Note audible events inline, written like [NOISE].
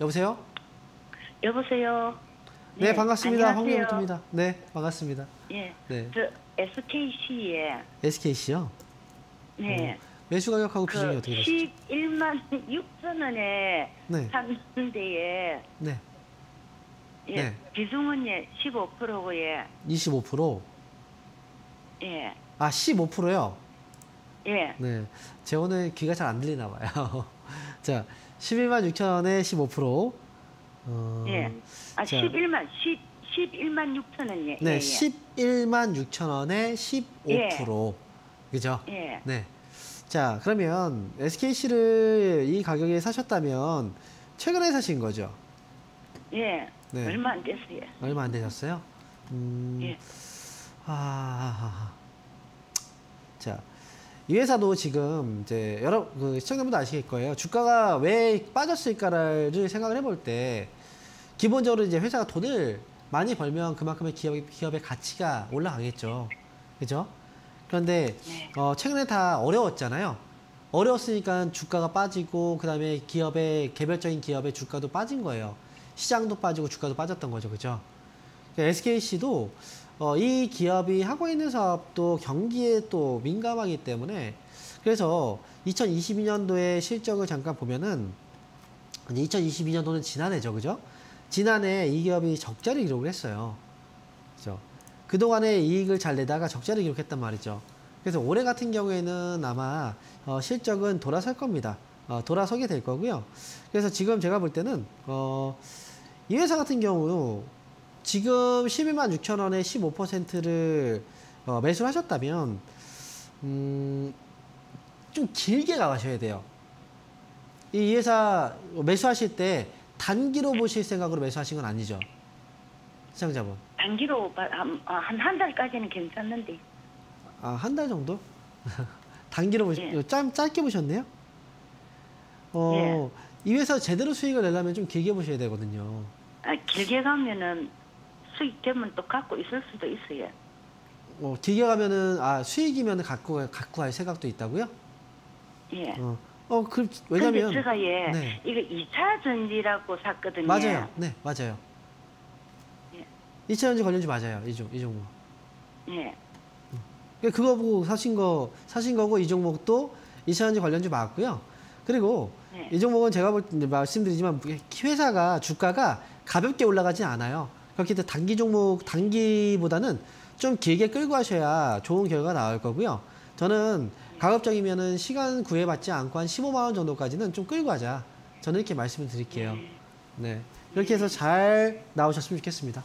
여보세요? 여보세요. 네, 반갑습니다. 안녕하세요. 황명호입니다. 네, 반갑습니다. 예. 네. 저 SKC에 SKC요? 네. 매수 가격하고 그 비중이 어떻게 되시죠? 11만 6천 원에 네. 샀는데에 네, 예. 네. 비중은 예 15%고 예. 25%. 예. 아, 15%요? 예. 네. 제 오늘 귀가 잘 안 들리나 봐요. [LAUGHS] 자, 11만 6천 원에 15%. 어, 예. 아 자. 11만 10 11만 6천 원이요. 네, 예, 11만 6천 원에 15%. 그죠? 예. 예. 네. 자, 그러면 SKC를 이 가격에 사셨다면 최근에 사신 거죠? 예. 네. 얼마 안 됐어요. 얼마 안 되셨어요? 음, 예. 아, 자, 이 회사도 지금 이제 여러 그 시청자분들 아실 거예요. 주가가 왜 빠졌을까를 생각을 해볼 때 기본적으로 이제 회사가 돈을 많이 벌면 그만큼의 기업 기업의 가치가 올라가겠죠. 그죠? 그런데 네. 어, 최근에 다 어려웠잖아요. 어려웠으니까 주가가 빠지고 그다음에 기업의 개별적인 기업의 주가도 빠진 거예요. 시장도 빠지고 주가도 빠졌던 거죠. 그죠? SKC도 어, 이 기업이 하고 있는 사업도 경기에 또 민감하기 때문에 그래서 2022년도에 실적을 잠깐 보면은 2022년도는 지난해죠, 그죠? 지난해 이 기업이 적자를 기록을 했어요. 그죠? 그동안에 이익을 잘 내다가 적자를 기록했단 말이죠. 그래서 올해 같은 경우에는 아마 어, 실적은 돌아설 겁니다. 어, 돌아서게 될 거고요. 그래서 지금 제가 볼 때는 어, 이 회사 같은 경우 지금 12만 6천 원에 15%를 어, 매수를 하셨다면 음, 좀 길게 가셔야 돼요. 이 회사 매수하실 때 단기로 보실 생각으로 매수하신 건 아니죠. 시청자분. 단기로 한한 한 달까지는 괜찮는데. 아, 한 달 정도? [LAUGHS] 단기로 보시, 예. 짧, 짧게 보셨네요? 어, 이 회사 제대로 수익을 내려면 좀 길게 보셔야 되거든요. 아, 길게 가면은 수익 되면 또 갖고 있을 수도 있어요. 어, 길게 가면은, 아, 수익이면 갖고, 가- 갖고 갈 생각도 있다고요? 예. 어, 어, 그, 근데 왜냐면. 제가 예, 네. 이거 2차 전지라고 샀거든요. 맞아요. 네, 맞아요. 예. 2차 전지 관련주 맞아요. 이, 종, 이 종목. 예. 그러니까 그거 보고 사신 거, 사신 거고, 이 종목도 2차 전지 관련주 맞고요. 그리고 네. 이 종목은 제가 볼때 말씀드리지만 회사가 주가가 가볍게 올라가지 않아요. 그렇기 때문에 단기 종목, 단기보다는 좀 길게 끌고 하셔야 좋은 결과가 나올 거고요. 저는 가급적이면은 시간 구애받지 않고 한 15만 원 정도까지는 좀 끌고 하자. 저는 이렇게 말씀을 드릴게요. 네. 이렇게 해서 잘 나오셨으면 좋겠습니다.